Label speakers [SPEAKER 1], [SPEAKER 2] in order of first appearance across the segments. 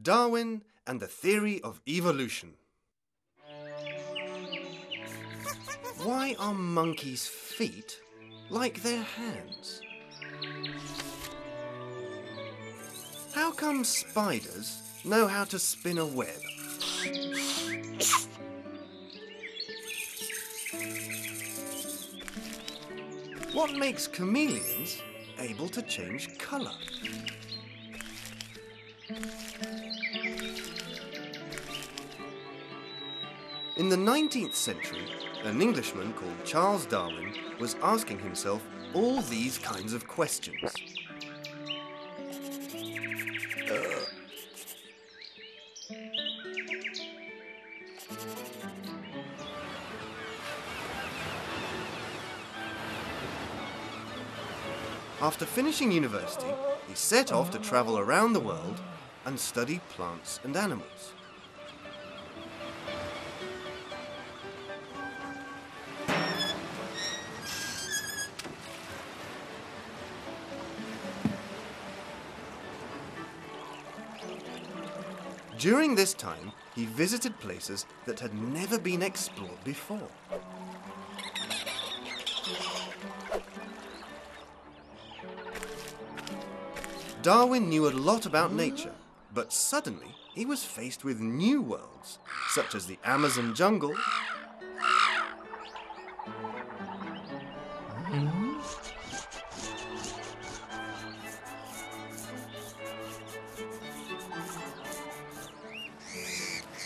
[SPEAKER 1] Darwin and the Theory of Evolution. Why are monkeys' feet like their hands? How come spiders know how to spin a web? What makes chameleons able to change colour? In the 19th century, an Englishman called Charles Darwin was asking himself all these kinds of questions. After finishing university, he set off to travel around the world and study plants and animals. During this time, he visited places that had never been explored before. Darwin knew a lot about nature, but suddenly he was faced with new worlds, such as the Amazon jungle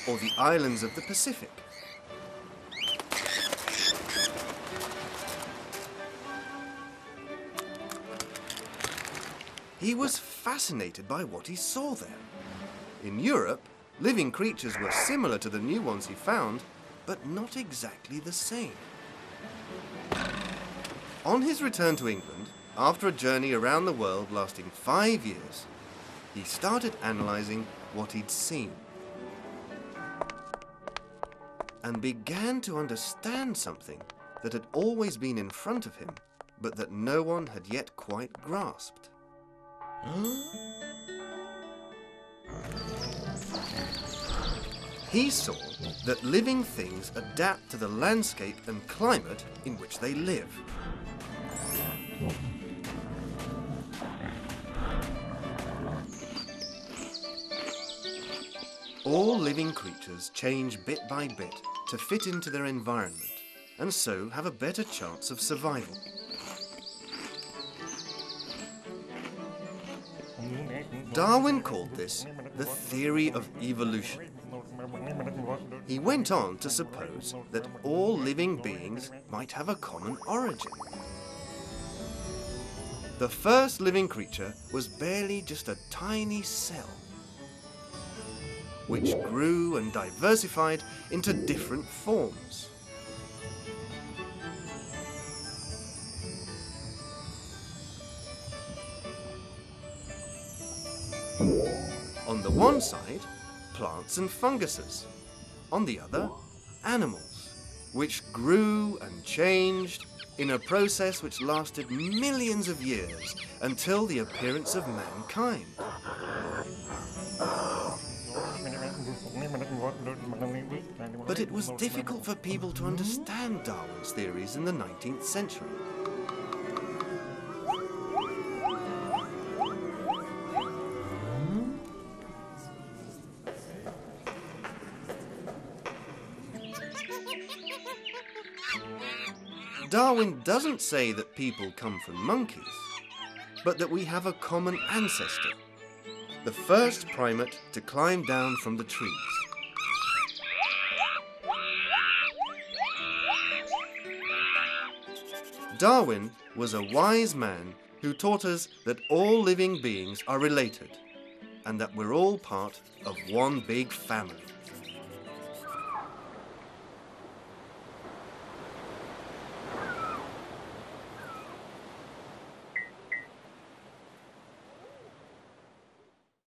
[SPEAKER 1] or the islands of the Pacific. He was fascinated by what he saw there. In Europe, living creatures were similar to the new ones he found, but not exactly the same. On his return to England, after a journey around the world lasting five years, he started analysing what he'd seen and began to understand something that had always been in front of him, but that no one had yet quite grasped. He saw that living things adapt to the landscape and climate in which they live. All living creatures change bit by bit to fit into their environment and so have a better chance of survival. Darwin called this the theory of evolution. He went on to suppose that all living beings might have a common origin. The first living creature was barely just a tiny cell, which grew and diversified into different forms. On the one side, plants and funguses. On the other, animals, which grew and changed in a process which lasted millions of years until the appearance of mankind. But it was difficult for people to understand Darwin's theories in the 19th century. Darwin doesn't say that people come from monkeys, but that we have a common ancestor, the first primate to climb down from the trees. Darwin was a wise man who taught us that all living beings are related and that we're all part of one big family.